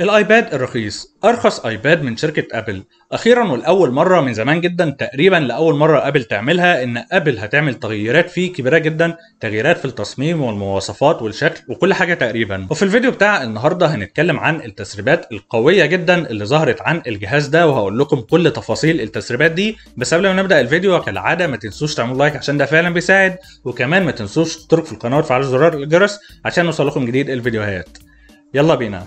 الآيباد الرخيص. أرخص آيباد من شركة أبل. أخيرا ولاول مرة من زمان جدا تقريبا لأول مرة أبل تعملها إن أبل هتعمل تغييرات فيه كبيرة جدا تغييرات في التصميم والمواصفات والشكل وكل حاجة تقريبا. وفي الفيديو بتاع النهارده هنتكلم عن التسريبات القوية جدا اللي ظهرت عن الجهاز ده وهقول لكم كل تفاصيل التسريبات دي. بس قبل ما نبدأ الفيديو كالعادة ما تنسوش تعملوا like عشان ده فعلا بيساعد. وكمان ما تنسوش تشتركوا في القناة وتفعلوا زرار الجرس عشان يوصل لكم جديد الفيديوهات. يلا بينا.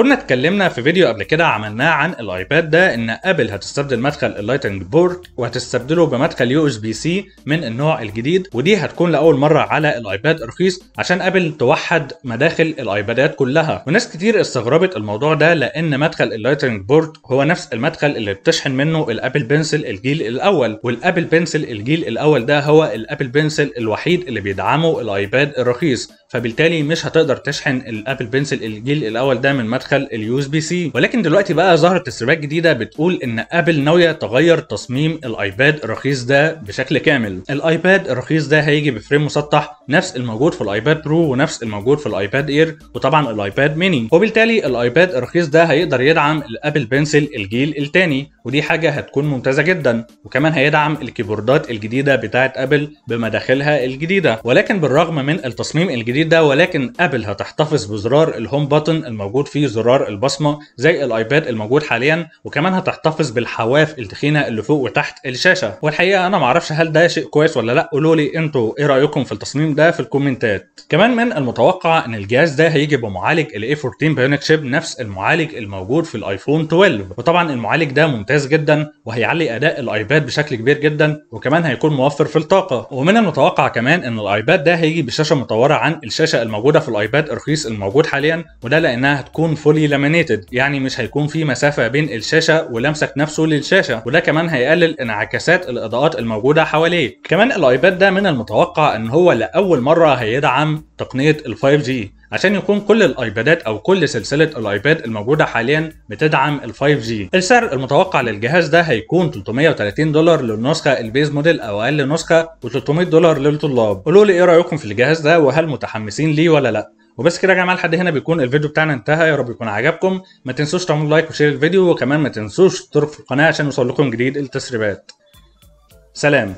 كنا اتكلمنا في فيديو قبل كده عملناه عن الآيباد ده إن ابل هتستبدل مدخل ال Lightning port وهتستبدله بمدخل USB-C من النوع الجديد ودي هتكون لأول مرة على الآيباد الرخيص عشان ابل توحد مداخل الآيبادات كلها. وناس كتير استغربت الموضوع ده لأن مدخل ال Lightning port هو نفس المدخل اللي بتشحن منه ال Apple Pencil الجيل الأول وال Apple Pencil الجيل الأول ده هو ال Apple Pencil الوحيد اللي بيدعمه الآيباد الرخيص. فبالتالي مش هتقدر تشحن ال Apple Pencil الجيل الأول ده من مدخل ال USB-C ولكن دلوقتي بقى ظهرت تسريبات جديدة بتقول إن ابل ناوية تغير تصميم الآيباد الرخيص ده بشكل كامل. الآيباد الرخيص ده هيجي ب frame مسطح نفس الموجود في الآيباد برو ونفس الموجود في الآيباد إير وطبعا الآيباد ميني. وبالتالي الآيباد الرخيص ده هيقدر يدعم ال Apple Pencil الجيل الثاني ودي حاجة هتكون ممتازة جدا. وكمان هيدعم ال keyboardات الجديدة بتاعه ابل بمداخلها الجديدة. ولكن بالرغم من التصميم الجديد ده ولكن ابل هتحتفظ بزرار ال home button الموجود فيه البصمة زي الآيباد الموجود حاليا وكمان هتحتفظ بالحواف التخينة اللي فوق وتحت الشاشة. والحقيقة أنا معرفش هل ده شيء كويس ولا لأ. قولوا لي أنتوا إيه رأيكم في التصميم ده في ال commentات. كمان من المتوقع إن الجهاز ده هيجي بمعالج ال A14 Bionic chip نفس المعالج الموجود في الآيفون 12 وطبعا المعالج ده ممتاز جدا وهيعلي أداء الآيباد بشكل كبير جدا وكمان هيكون موفر في الطاقة. ومن المتوقع كمان إن الآيباد ده هيجي بشاشة مطورة عن الشاشة الموجودة في الآيباد الرخيص الموجود حاليا وده لأنها هتكون fully laminated يعني مش هيكون في مسافة بين الشاشة ولمسك نفسه للشاشة وده كمان هيقلل انعكاسات الإضاءات الموجودة حواليه. كمان الأيباد ده من المتوقع إن هو لأول مرة هيدعم تقنية ال 5G عشان يكون كل الأيبادات أو كل سلسلة الأيباد الموجودة حاليا بتدعم ال 5G السعر المتوقع للجهاز ده هيكون 330 دولار للنسخة ال base model أو أقل نسخة و300 دولار للطلاب. قولوا لي إيه رأيكم في الجهاز ده وهل متحمسين ليه ولا لأ؟ وبس كده يا جماعة لحد هنا بيكون الفيديو بتاعنا انتهى. يا رب يكون عجبكم. ما تنسوش تعملوا like و share الفيديو وكمان ما تنسوش تشتركوا في القناة عشان يوصل لكم جديد التسريبات. سلام.